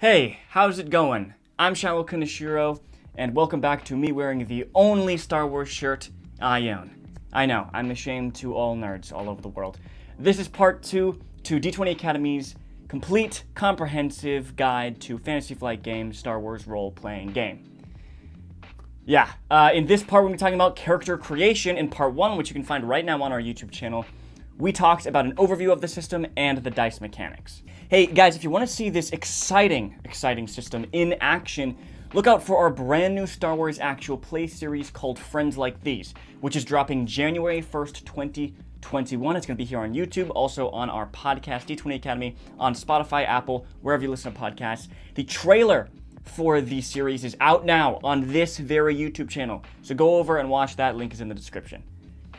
Hey, how's it going? I'm Shiloh Kaneshiro, and welcome back to me wearing the only Star Wars shirt I own. I know, I'm ashamed to all nerds all over the world. This is part two to D20 Academy's complete, comprehensive guide to Fantasy Flight Games Star Wars role playing game. Yeah, uh, in this part, we're going to be talking about character creation in part one, which you can find right now on our YouTube channel. We talked about an overview of the system and the dice mechanics. Hey, guys, if you want to see this exciting, exciting system in action, look out for our brand new Star Wars actual play series called Friends Like These, which is dropping January 1st, 2021. It's going to be here on YouTube, also on our podcast, D20 Academy, on Spotify, Apple, wherever you listen to podcasts. The trailer for the series is out now on this very YouTube channel. So go over and watch that. Link is in the description.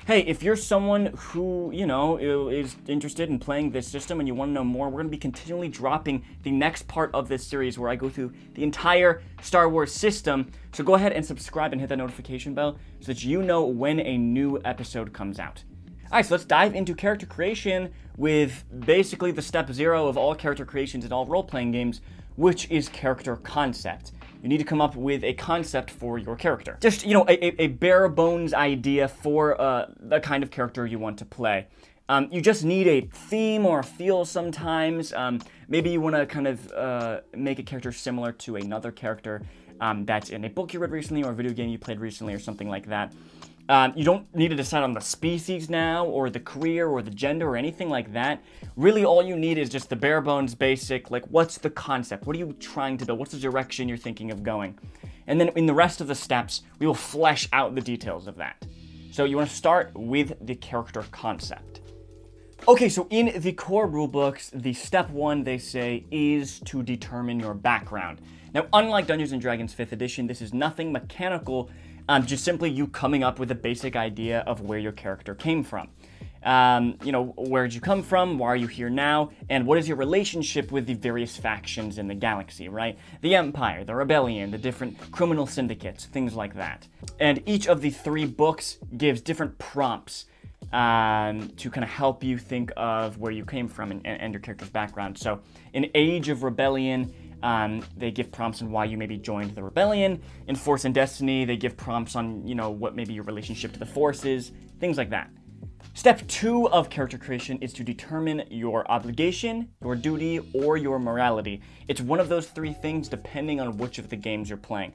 Hey, if you're someone who, you know, is interested in playing this system and you want to know more, we're going to be continually dropping the next part of this series where I go through the entire Star Wars system. So go ahead and subscribe and hit that notification bell so that you know when a new episode comes out. Alright, so let's dive into character creation with basically the step zero of all character creations in all role-playing games, which is character concept. You need to come up with a concept for your character. Just, you know, a, a bare bones idea for uh, the kind of character you want to play. Um, you just need a theme or a feel sometimes. Um, maybe you want to kind of uh, make a character similar to another character um, that's in a book you read recently or a video game you played recently or something like that. Um, you don't need to decide on the species now, or the career, or the gender, or anything like that. Really, all you need is just the bare bones basic, like what's the concept? What are you trying to build? What's the direction you're thinking of going? And then in the rest of the steps, we will flesh out the details of that. So you want to start with the character concept. Okay, so in the core rulebooks, the step one, they say, is to determine your background. Now, unlike Dungeons & Dragons 5th edition, this is nothing mechanical um, just simply you coming up with a basic idea of where your character came from. Um, you know, where did you come from? Why are you here now? And what is your relationship with the various factions in the galaxy, right? The Empire, the Rebellion, the different criminal syndicates, things like that. And each of the three books gives different prompts um, to kind of help you think of where you came from and, and your character's background. So, in Age of Rebellion, um, they give prompts on why you maybe joined the rebellion. In Force and Destiny, they give prompts on, you know, what maybe your relationship to the Force is, things like that. Step two of character creation is to determine your obligation, your duty, or your morality. It's one of those three things depending on which of the games you're playing.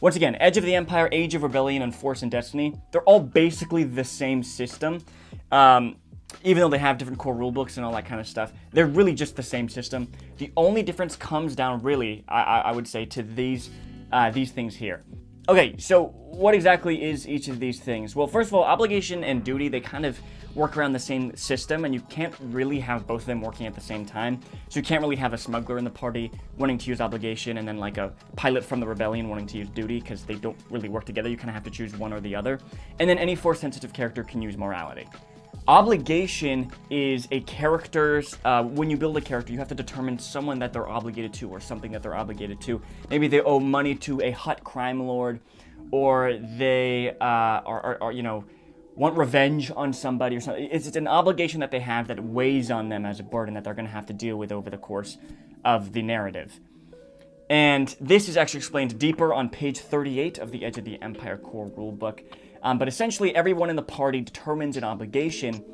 Once again, Edge of the Empire, Age of Rebellion, and Force and Destiny, they're all basically the same system. Um, even though they have different core rulebooks and all that kind of stuff, they're really just the same system. The only difference comes down, really, I, I would say, to these uh, these things here. Okay, so what exactly is each of these things? Well, first of all, obligation and duty, they kind of work around the same system, and you can't really have both of them working at the same time. So you can't really have a smuggler in the party wanting to use obligation, and then like a pilot from the rebellion wanting to use duty, because they don't really work together. You kind of have to choose one or the other. And then any force-sensitive character can use morality. Obligation is a character's, uh, when you build a character, you have to determine someone that they're obligated to or something that they're obligated to. Maybe they owe money to a Hutt crime lord or they uh, are, are, are, you know, want revenge on somebody or something. It's, it's an obligation that they have that weighs on them as a burden that they're going to have to deal with over the course of the narrative. And this is actually explained deeper on page 38 of the Edge of the Empire core rulebook. Um, but essentially, everyone in the party determines an obligation,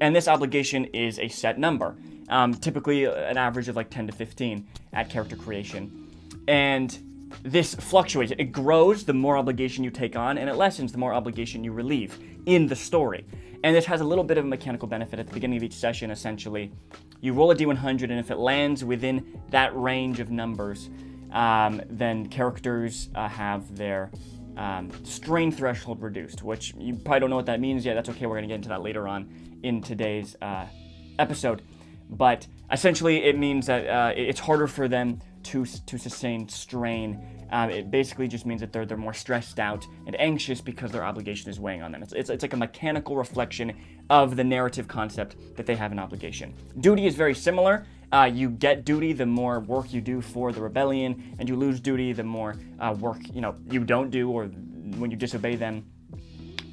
and this obligation is a set number, um, typically an average of like 10 to 15 at character creation. And this fluctuates. It grows the more obligation you take on, and it lessens the more obligation you relieve in the story. And this has a little bit of a mechanical benefit at the beginning of each session, essentially. You roll a d100, and if it lands within that range of numbers, um, then characters uh, have their um, strain threshold reduced, which you probably don't know what that means yet. That's okay. We're going to get into that later on in today's uh, episode. But essentially, it means that uh, it's harder for them to, to sustain strain. Um, it basically just means that they're, they're more stressed out and anxious because their obligation is weighing on them. It's, it's, it's like a mechanical reflection of the narrative concept that they have an obligation. Duty is very similar. Uh, you get duty the more work you do for the rebellion, and you lose duty the more uh, work you know you don't do or when you disobey them.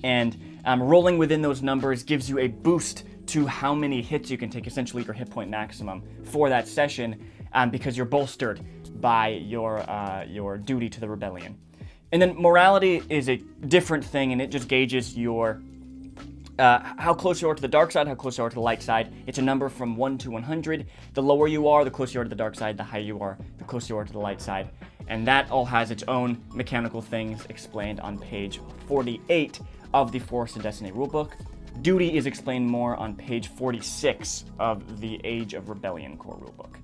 And um, rolling within those numbers gives you a boost to how many hits you can take, essentially your hit point maximum for that session, um, because you're bolstered by your uh, your duty to the rebellion. And then morality is a different thing, and it just gauges your uh, how close you are to the dark side, how close you are to the light side. It's a number from 1 to 100. The lower you are, the closer you are to the dark side. The higher you are, the closer you are to the light side. And that all has its own mechanical things explained on page 48 of the Force and Destiny rulebook. Duty is explained more on page 46 of the Age of Rebellion core rulebook.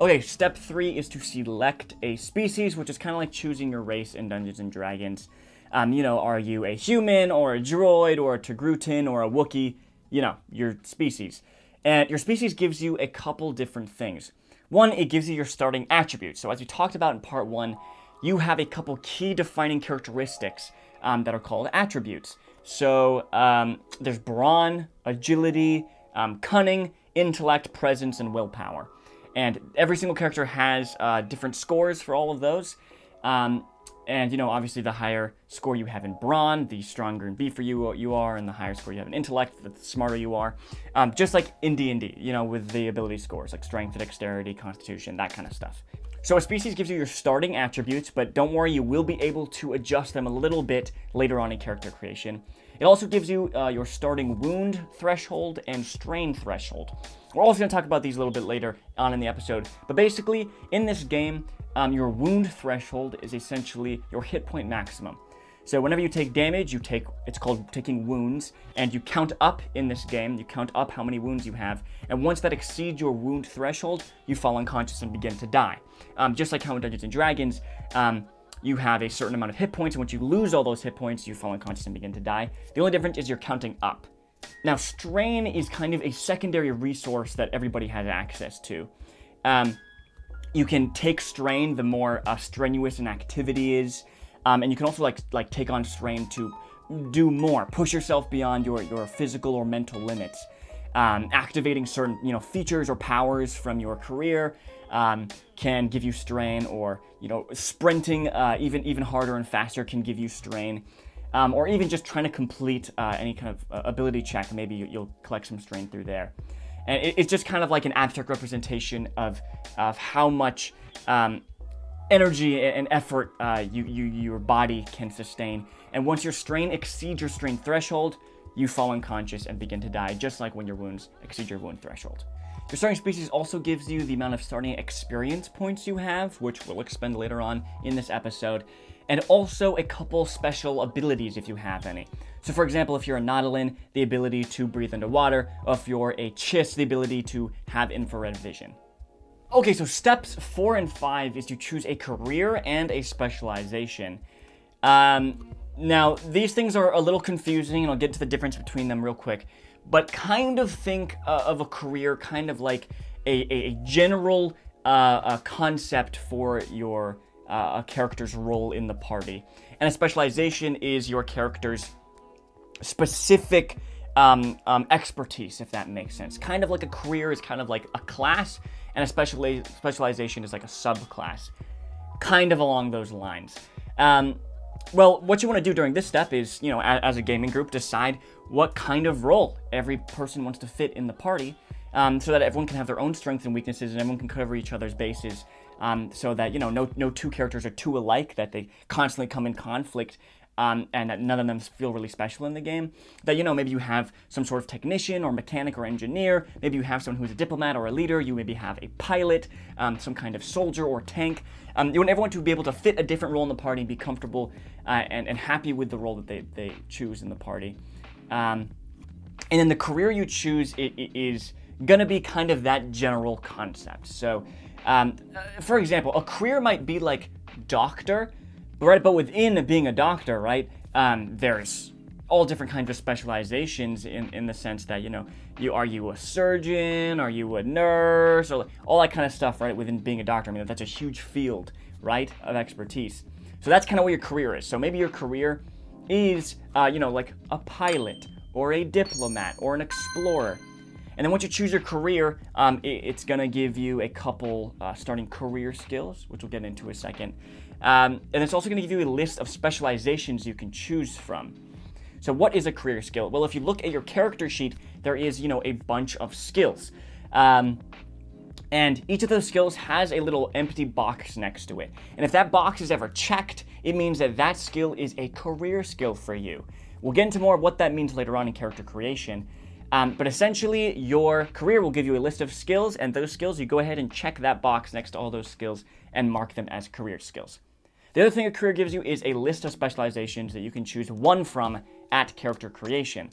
Okay, step three is to select a species, which is kind of like choosing your race in Dungeons and Dragons. Um, you know, are you a human or a droid or a Togrutan or a Wookiee? You know, your species. And your species gives you a couple different things. One, it gives you your starting attributes. So as we talked about in part one, you have a couple key defining characteristics um, that are called attributes. So um, there's brawn, agility, um, cunning, intellect, presence, and willpower. And every single character has uh, different scores for all of those. Um, and, you know, obviously the higher score you have in brawn, the stronger in B for you you are, and the higher score you have in intellect, the smarter you are. Um, just like in D&D, you know, with the ability scores, like strength, dexterity, constitution, that kind of stuff. So a species gives you your starting attributes, but don't worry, you will be able to adjust them a little bit later on in character creation. It also gives you uh, your starting wound threshold and strain threshold. We're also going to talk about these a little bit later on in the episode, but basically, in this game, um, your wound threshold is essentially your hit point maximum. So whenever you take damage, you take, it's called taking wounds, and you count up in this game, you count up how many wounds you have, and once that exceeds your wound threshold, you fall unconscious and begin to die. Um, just like how in Dungeons & Dragons, um, you have a certain amount of hit points, and once you lose all those hit points, you fall unconscious and begin to die. The only difference is you're counting up. Now, strain is kind of a secondary resource that everybody has access to. Um, you can take strain the more uh, strenuous an activity is, um, and you can also like like take on strain to do more, push yourself beyond your your physical or mental limits. Um, activating certain you know features or powers from your career um, can give you strain, or you know sprinting uh, even even harder and faster can give you strain. Um, or even just trying to complete uh, any kind of uh, ability check, maybe you'll collect some strain through there. And it, it's just kind of like an abstract representation of, of how much um, energy and effort uh, you, you, your body can sustain. And once your strain exceeds your strain threshold, you fall unconscious and begin to die, just like when your wounds exceed your wound threshold. Your starting species also gives you the amount of starting experience points you have, which we'll expend later on in this episode, and also a couple special abilities if you have any. So for example, if you're a Nautolan, the ability to breathe underwater, or if you're a Chiss, the ability to have infrared vision. Okay, so steps four and five is to choose a career and a specialization. Um, now, these things are a little confusing, and I'll get to the difference between them real quick, but kind of think uh, of a career kind of like a, a general uh, a concept for your uh, character's role in the party. And a specialization is your character's specific um, um, expertise, if that makes sense. Kind of like a career is kind of like a class, and a speciali- specialization is like a subclass. Kind of along those lines. Um, well, what you want to do during this step is, you know, as, as, a gaming group, decide what kind of role every person wants to fit in the party, um, so that everyone can have their own strengths and weaknesses, and everyone can cover each other's bases, um, so that you know, no no two characters are too alike, that they constantly come in conflict, um, and that none of them feel really special in the game. That, you know, maybe you have some sort of technician or mechanic or engineer, maybe you have someone who's a diplomat or a leader, you maybe have a pilot, um, some kind of soldier or tank. Um, you want everyone to be able to fit a different role in the party and be comfortable uh, and, and happy with the role that they, they choose in the party. Um, and then the career you choose it, it is going to be kind of that general concept. So, um, uh, for example, a career might be like doctor, right? But within being a doctor, right, um, there's all different kinds of specializations in, in the sense that, you know, you are you a surgeon, are you a nurse, or all that kind of stuff, right, within being a doctor. I mean, that's a huge field, right, of expertise. So that's kind of what your career is. So maybe your career is, uh, you know, like a pilot or a diplomat or an explorer. And then once you choose your career, um, it, it's going to give you a couple uh, starting career skills, which we'll get into in a second. Um, and it's also going to give you a list of specializations you can choose from. So what is a career skill? Well, if you look at your character sheet, there is, you know, a bunch of skills. Um, And each of those skills has a little empty box next to it. And if that box is ever checked, it means that that skill is a career skill for you. We'll get into more of what that means later on in character creation. Um, but essentially, your career will give you a list of skills, and those skills, you go ahead and check that box next to all those skills and mark them as career skills. The other thing a career gives you is a list of specializations that you can choose one from at character creation.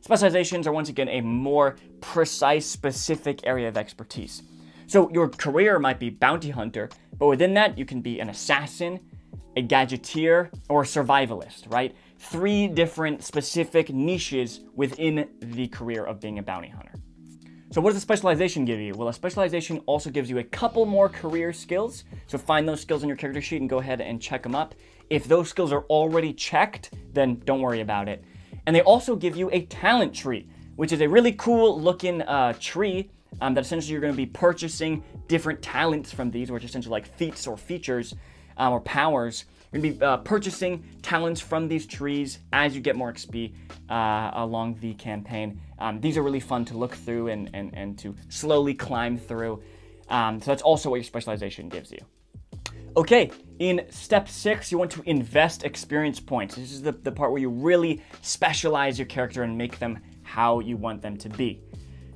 Specializations are once again a more precise, specific area of expertise. So your career might be bounty hunter, but within that you can be an assassin, a gadgeteer, or a survivalist, right? Three different specific niches within the career of being a bounty hunter. So what does a specialization give you? Well, a specialization also gives you a couple more career skills. So find those skills in your character sheet and go ahead and check them up. If those skills are already checked, then don't worry about it. And they also give you a talent tree, which is a really cool looking uh, tree um, that essentially you're going to be purchasing different talents from these, which are essentially like feats or features um, or powers. You're going to be uh, purchasing talents from these trees as you get more XP uh, along the campaign. Um, these are really fun to look through and, and, and to slowly climb through. Um, so that's also what your specialization gives you. Okay, in step six, you want to invest experience points. This is the, the part where you really specialize your character and make them how you want them to be.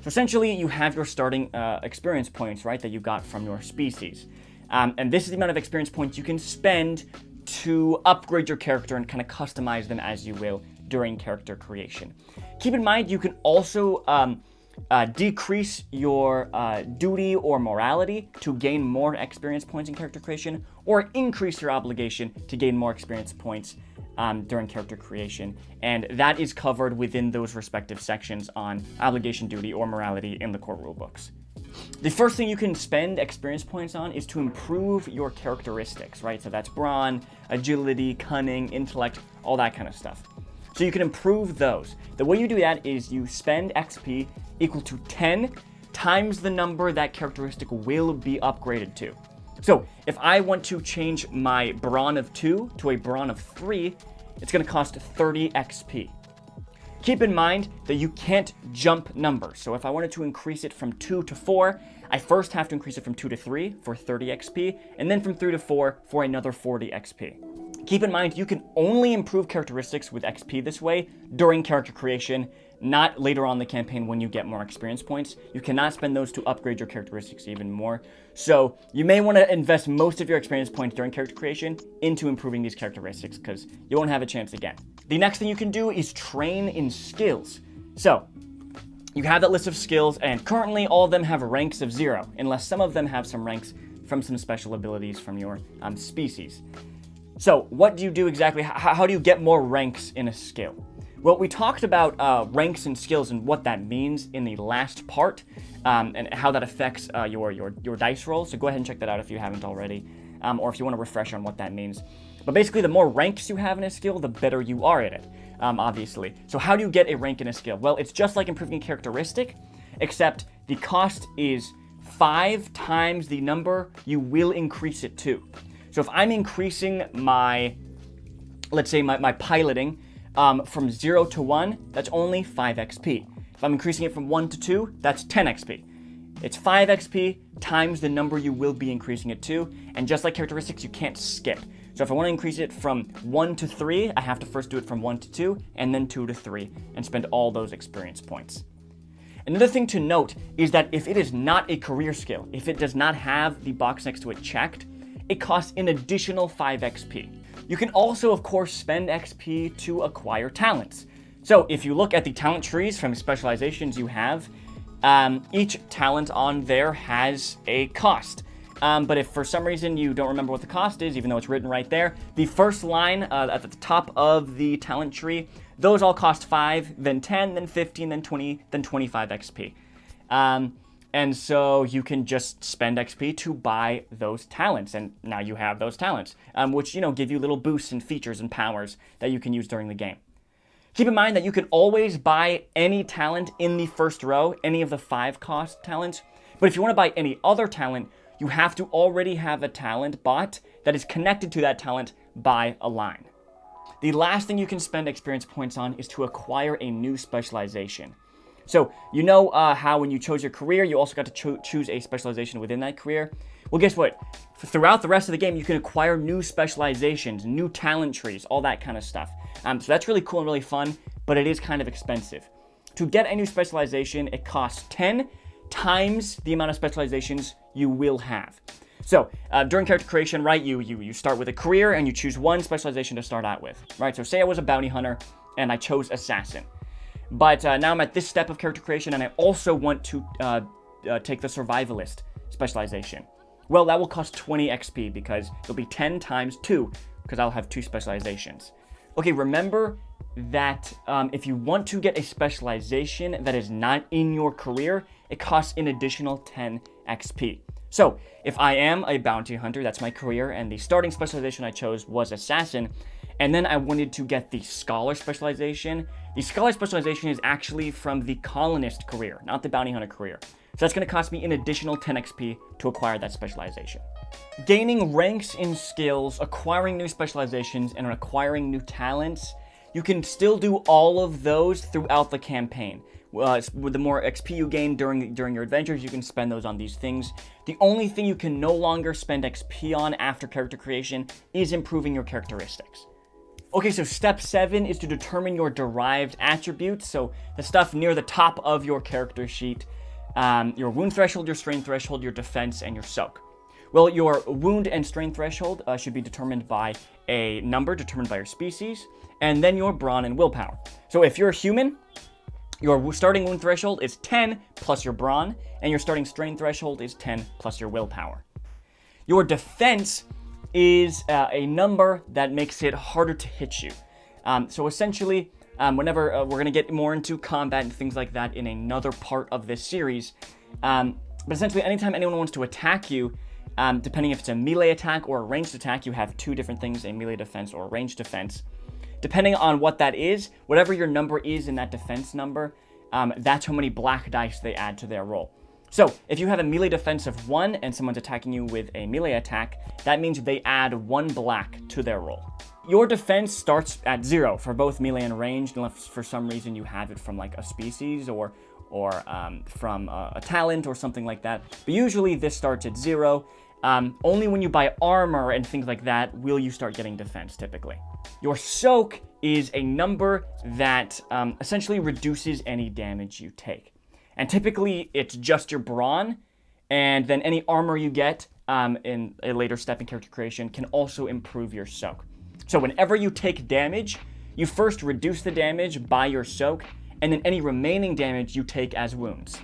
So essentially, you have your starting uh, experience points, right, that you got from your species. Um, and this is the amount of experience points you can spend to upgrade your character and kind of customize them as you will during character creation. Keep in mind, you can also um, uh, decrease your uh, duty or morality to gain more experience points in character creation, or increase your obligation to gain more experience points um, during character creation. And that is covered within those respective sections on obligation, duty, or morality in the core rulebooks. The first thing you can spend experience points on is to improve your characteristics, right? So that's brawn, agility, cunning, intellect, all that kind of stuff. So you can improve those. The way you do that is you spend XP equal to 10 times the number that characteristic will be upgraded to. So if I want to change my Brawn of 2 to a Brawn of 3, it's going to cost 30 XP. Keep in mind that you can't jump numbers. So if I wanted to increase it from 2 to 4, I first have to increase it from 2 to 3 for 30 XP, and then from 3 to 4 for another 40 XP. Keep in mind, you can only improve characteristics with XP this way during character creation, not later on the campaign when you get more experience points. You cannot spend those to upgrade your characteristics even more. So you may want to invest most of your experience points during character creation into improving these characteristics because you won't have a chance again. The next thing you can do is train in skills. So you have that list of skills and currently all of them have ranks of zero, unless some of them have some ranks from some special abilities from your um, species. So what do you do exactly? How do you get more ranks in a skill? Well, we talked about uh, ranks and skills and what that means in the last part, um, and how that affects uh, your, your, your dice roll. So go ahead and check that out if you haven't already, um, or if you want to refresh on what that means. But basically, the more ranks you have in a skill, the better you are at it, um, obviously. So how do you get a rank in a skill? Well, it's just like improving a characteristic, except the cost is five times the number you will increase it to. So if I'm increasing my, let's say my, my piloting um, from 0 to 1, that's only 5 XP. If I'm increasing it from 1 to 2, that's 10 XP. It's 5 XP times the number you will be increasing it to, and just like characteristics, you can't skip. So if I want to increase it from 1 to 3, I have to first do it from 1 to 2, and then 2 to 3, and spend all those experience points. Another thing to note is that if it is not a career skill, if it does not have the box next to it checked, it costs an additional 5 XP. You can also, of course, spend XP to acquire talents. So if you look at the talent trees from specializations you have, um, each talent on there has a cost. Um, but if for some reason you don't remember what the cost is, even though it's written right there, the first line uh, at the top of the talent tree, those all cost 5, then 10, then 15, then 20, then 25 XP. Um, and so you can just spend XP to buy those talents, and now you have those talents, um, which you know give you little boosts and features and powers that you can use during the game. Keep in mind that you can always buy any talent in the first row, any of the five cost talents. But if you want to buy any other talent, you have to already have a talent bought that is connected to that talent by a line. The last thing you can spend experience points on is to acquire a new specialization. So you know uh, how when you chose your career, you also got to cho choose a specialization within that career. Well, guess what? Throughout the rest of the game, you can acquire new specializations, new talent trees, all that kind of stuff. Um, so that's really cool and really fun, but it is kind of expensive. To get a new specialization, it costs 10 times the amount of specializations you will have. So uh, during character creation, right, you, you, you start with a career and you choose one specialization to start out with, right? So say I was a bounty hunter and I chose assassin. But uh, now I'm at this step of character creation and I also want to uh, uh take the survivalist specialization. Well, that will cost 20 XP because it'll be 10 times 2 because I'll have two specializations. Okay, remember that um, if you want to get a specialization that is not in your career, it costs an additional 10 XP. So, if I am a bounty hunter, that's my career, and the starting specialization I chose was assassin, and then I wanted to get the scholar specialization, the scholar specialization is actually from the colonist career, not the bounty hunter career. So that's going to cost me an additional 10 XP to acquire that specialization. Gaining ranks in skills, acquiring new specializations, and acquiring new talents, you can still do all of those throughout the campaign. Uh, with the more XP you gain during during your adventures, you can spend those on these things. The only thing you can no longer spend XP on after character creation is improving your characteristics. Okay, so step seven is to determine your derived attributes. So the stuff near the top of your character sheet, um, your wound threshold, your strain threshold, your defense, and your soak. Well, your wound and strain threshold uh, should be determined by a number determined by your species, and then your brawn and willpower. So if you're a human, your starting wound threshold is 10 plus your brawn, and your starting strain threshold is 10 plus your willpower. Your defense is uh, a number that makes it harder to hit you. Um, so essentially, um, whenever uh, we're going to get more into combat and things like that in another part of this series, um, but essentially, anytime anyone wants to attack you, um, depending if it's a melee attack or a ranged attack, you have two different things a melee defense or a ranged defense. Depending on what that is, whatever your number is in that defense number, um, that's how many black dice they add to their roll. So, if you have a melee defense of 1 and someone's attacking you with a melee attack, that means they add 1 black to their roll. Your defense starts at 0 for both melee and ranged, unless for some reason you have it from like a species or or um, from a, a, talent or something like that. But usually this starts at 0. Um, only when you buy armor and things like that will you start getting defense, typically. Your soak is a number that um, essentially reduces any damage you take. And typically, it's just your brawn, and then any armor you get um, in a later step in character creation can also improve your soak. So whenever you take damage, you first reduce the damage by your soak, and then any remaining damage you take as wounds.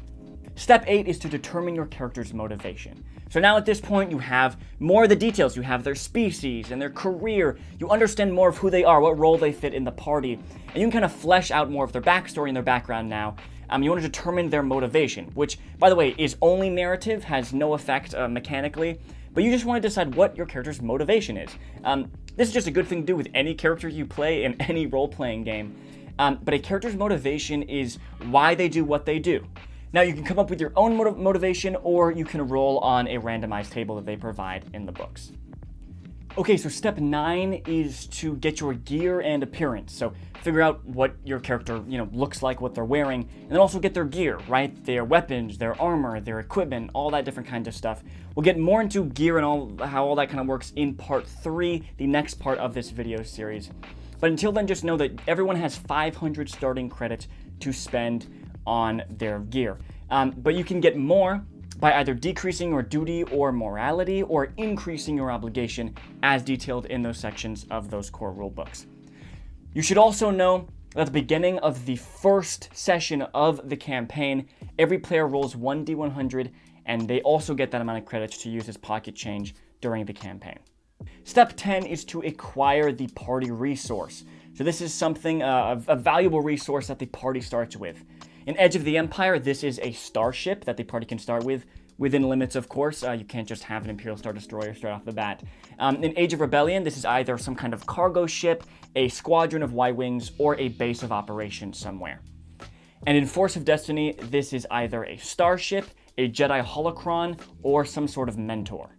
Step 8 is to determine your character's motivation. So now at this point, you have more of the details. You have their species and their career. You understand more of who they are, what role they fit in the party, and you can kind of flesh out more of their backstory and their background now um, you want to determine their motivation, which, by the way, is only narrative, has no effect uh, mechanically, but you just want to decide what your character's motivation is. Um, this is just a good thing to do with any character you play in any role playing game. Um, but a character's motivation is why they do what they do. Now, you can come up with your own motiv motivation, or you can roll on a randomized table that they provide in the books. Okay, so step nine is to get your gear and appearance. So figure out what your character, you know, looks like, what they're wearing, and then also get their gear, right? Their weapons, their armor, their equipment, all that different kinds of stuff. We'll get more into gear and all how all that kind of works in part three, the next part of this video series. But until then, just know that everyone has 500 starting credits to spend on their gear. Um, but you can get more by either decreasing your duty or morality or increasing your obligation as detailed in those sections of those core rulebooks. You should also know that at the beginning of the first session of the campaign, every player rolls 1d100 and they also get that amount of credits to use as pocket change during the campaign. Step 10 is to acquire the party resource. So this is something, uh, a valuable resource that the party starts with. In Edge of the Empire, this is a starship that the party can start with, within limits, of course. Uh, you can't just have an Imperial Star Destroyer straight off the bat. Um, in Age of Rebellion, this is either some kind of cargo ship, a squadron of Y-Wings, or a base of operations somewhere. And in Force of Destiny, this is either a starship, a Jedi holocron, or some sort of mentor.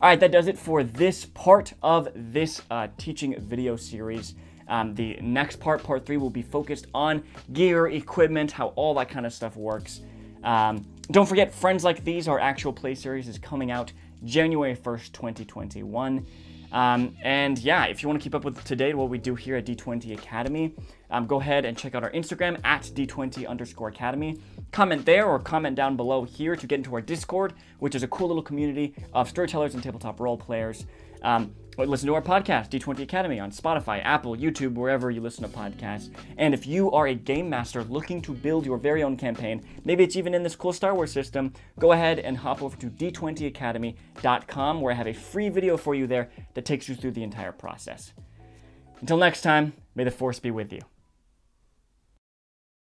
All right, that does it for this part of this uh, teaching video series. Um, the next part, part three, will be focused on gear, equipment, how all that kind of stuff works. Um, don't forget, Friends Like These, our actual play series, is coming out January 1st, 2021. Um, and yeah, if you want to keep up with today what we do here at D20 Academy, um, go ahead and check out our Instagram at D20 underscore Academy. Comment there or comment down below here to get into our Discord, which is a cool little community of storytellers and tabletop role players. Um, listen to our podcast, D20 Academy, on Spotify, Apple, YouTube, wherever you listen to podcasts. And if you are a game master looking to build your very own campaign, maybe it's even in this cool Star Wars system, go ahead and hop over to d20academy.com where I have a free video for you there that takes you through the entire process. Until next time, may the Force be with you.